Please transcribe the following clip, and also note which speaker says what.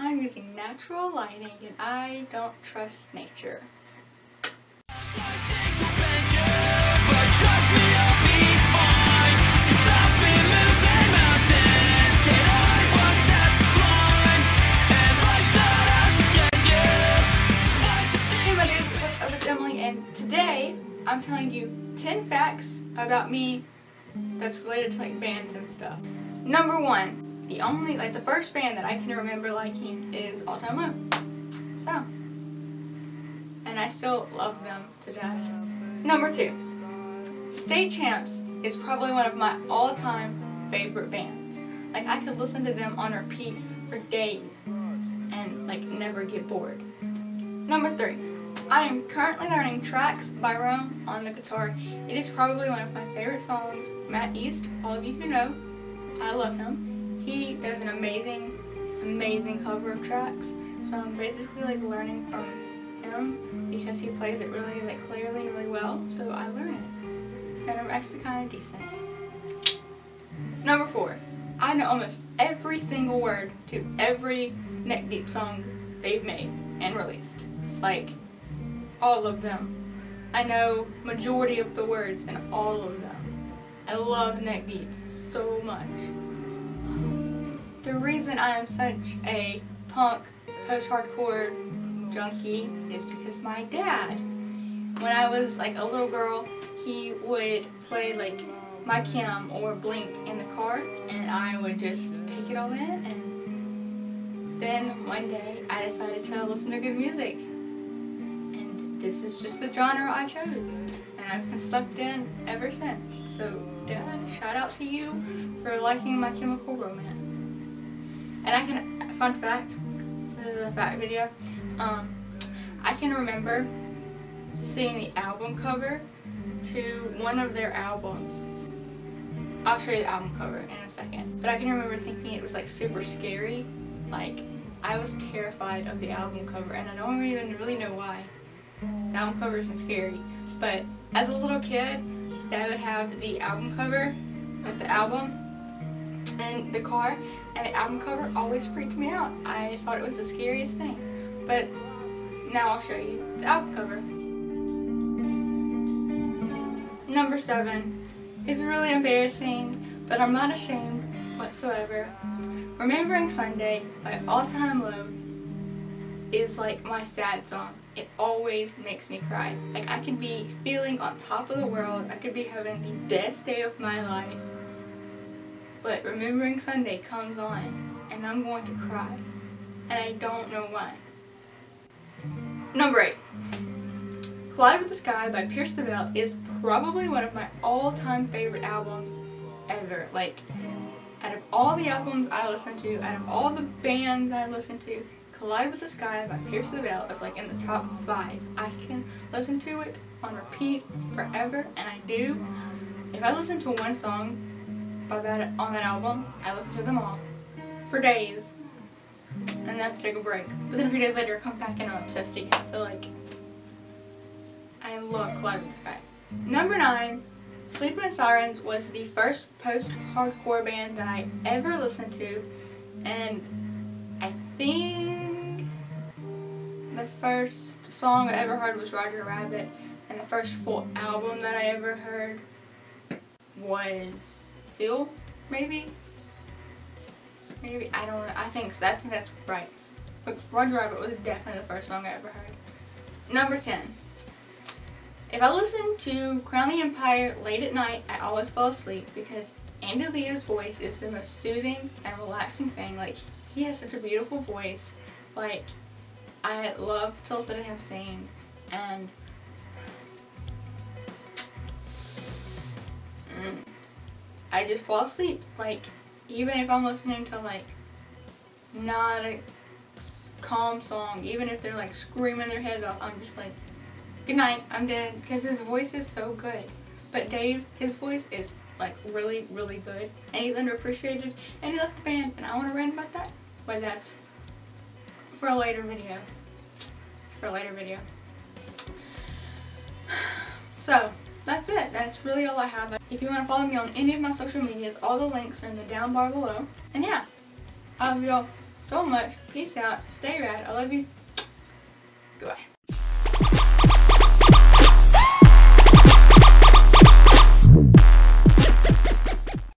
Speaker 1: I'm using natural lighting and I don't trust nature. And today I'm telling you 10 facts about me that's related to like bands and stuff. Number one, the only, like the first band that I can remember liking is All Time Low. So, and I still love them to death. Number two, State Champs is probably one of my all-time favorite bands. Like I could listen to them on repeat for days and like never get bored. Number three, I am currently learning Tracks by Rome on the guitar. It is probably one of my favorite songs. Matt East, all of you who know, I love him. He does an amazing, amazing cover of Tracks. So I'm basically like learning from him because he plays it really like clearly and really well. So I learn it. And I'm actually kind of decent. Number four, I know almost every single word to every Neck Deep song they've made and released. Like, all of them. I know majority of the words in all of them. I love Neck Deep so much. The reason I am such a punk post-hardcore junkie is because my dad, when I was like a little girl, he would play like My Chem or Blink in the car and I would just take it all in and then one day I decided to listen to good music and this is just the genre I chose and I've been sucked in ever since. So dad, shout out to you for liking My Chemical Romance. And I can, fun fact, this is a fact video, um, I can remember seeing the album cover to one of their albums. I'll show you the album cover in a second. But I can remember thinking it was like super scary. Like, I was terrified of the album cover and I don't even really know why. The album cover isn't scary. But as a little kid, Dad would have the album cover with the album in the car and the album cover always freaked me out. I thought it was the scariest thing. But now I'll show you the album cover. Number seven is really embarrassing, but I'm not ashamed whatsoever. Remembering Sunday by All Time Low is like my sad song. It always makes me cry. Like I could be feeling on top of the world, I could be having the best day of my life, but Remembering Sunday comes on and I'm going to cry. And I don't know why. Number 8. Collide with the Sky by Pierce the Veil is probably one of my all-time favorite albums ever. Like, out of all the albums I listen to, out of all the bands I listen to, Collide with the Sky by Pierce the Veil is like in the top 5. I can listen to it on repeat forever, and I do. If I listen to one song by that on that album, I listen to them all for days and then have to take a break. But then a few days later, I come back and I'm obsessed again. So like, I love with the Sky. Number nine, Sleeping in Sirens was the first post-hardcore band that I ever listened to, and I think the first song I ever heard was Roger Rabbit, and the first full album that I ever heard was Feel, maybe? Maybe, I don't know, I think, think that's right. But Roger Rabbit was definitely the first song I ever heard. Number 10. If I listen to Crown the Empire late at night, I always fall asleep because Andy Leo's voice is the most soothing and relaxing thing. Like, he has such a beautiful voice. Like, I love to listen to him sing. And I just fall asleep. Like, even if I'm listening to like not a calm song, even if they're like screaming their heads off, I'm just like, good night, I'm dead. Because his voice is so good. But Dave, his voice is like really, really good. And he's underappreciated. And he left the band. And I want to rant about that. But that's for a later video. It's for a later video. So, that's it. That's really all I have. If you want to follow me on any of my social medias, all the links are in the down bar below. And yeah, I love y'all. so much. Peace out. Stay rad. I love you. Goodbye.